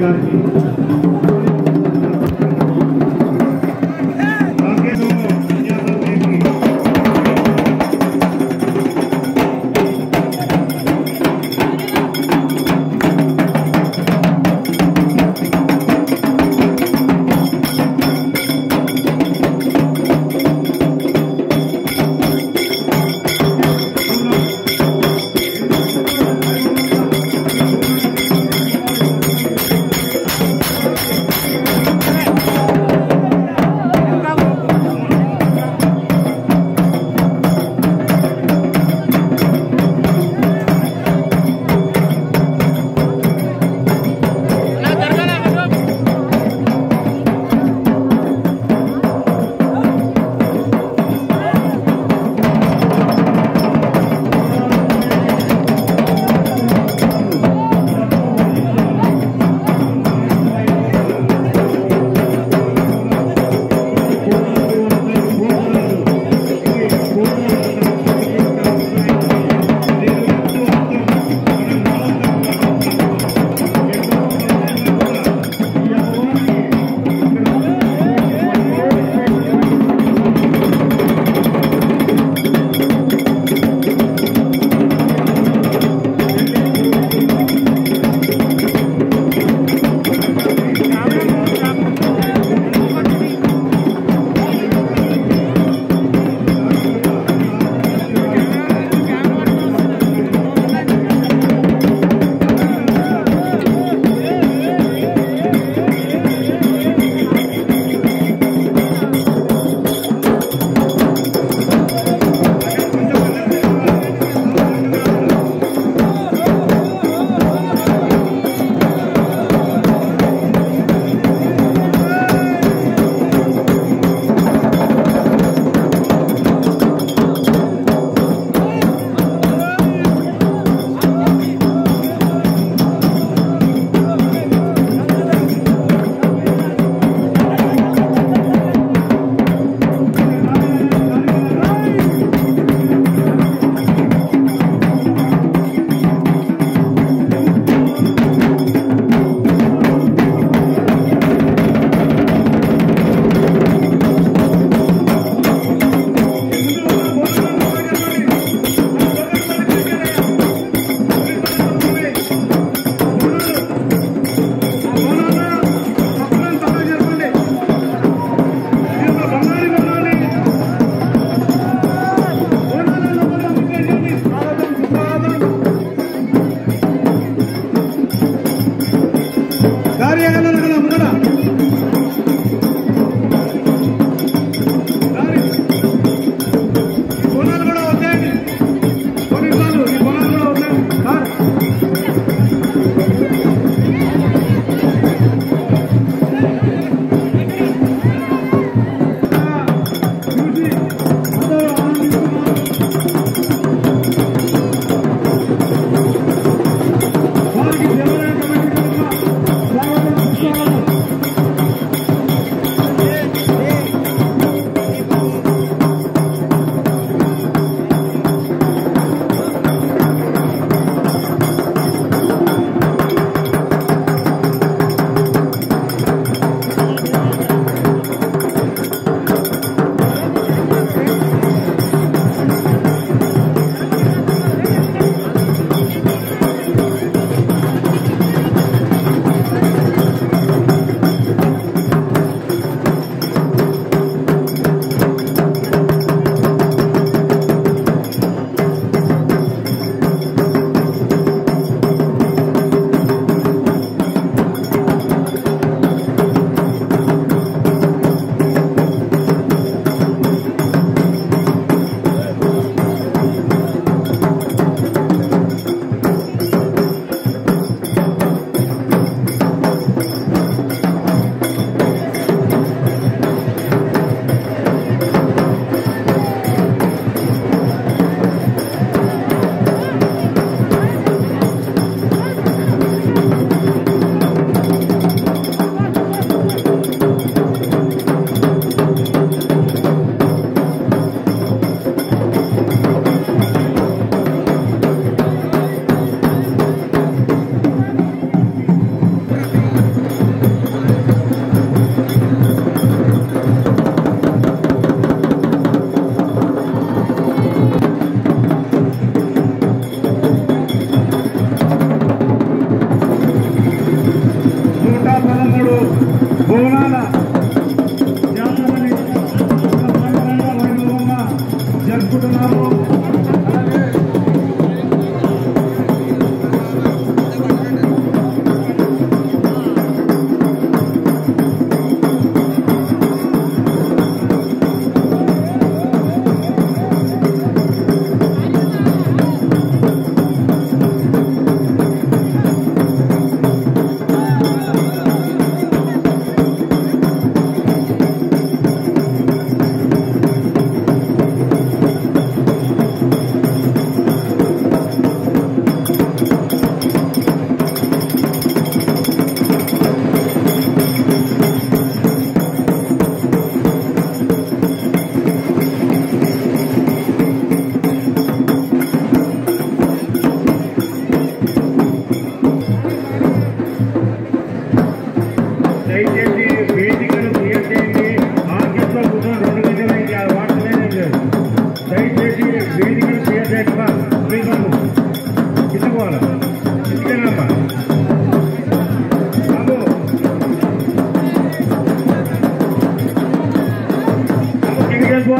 Obrigado.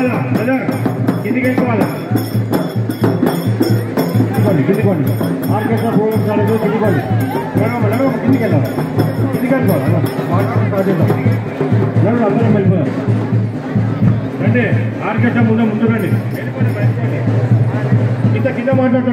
వెళ్ళిపోవాలా బ్రదర్ కిందికి వెళ్ళిపోవాలా కిందికోండి కిందికోండి ఆర్కెస్ట్రా ప్రోగ్రామ్స్ కాలేదు కిందికోండి నడవమ్మ నడవమ్మ కిందికి వెళ్ళాలి? కిందికి వెళ్ళిపోవాలి? అన్న స్టార్ట్ చేద్దాం. నడవండి అందరం వెళ్ళిపోయాం రండి ఆర్కెస్ట్రా ముందు ముందు రండి. వెళ్ళిపోండి బయటకోండి కింద కింద మాట్లాడతారు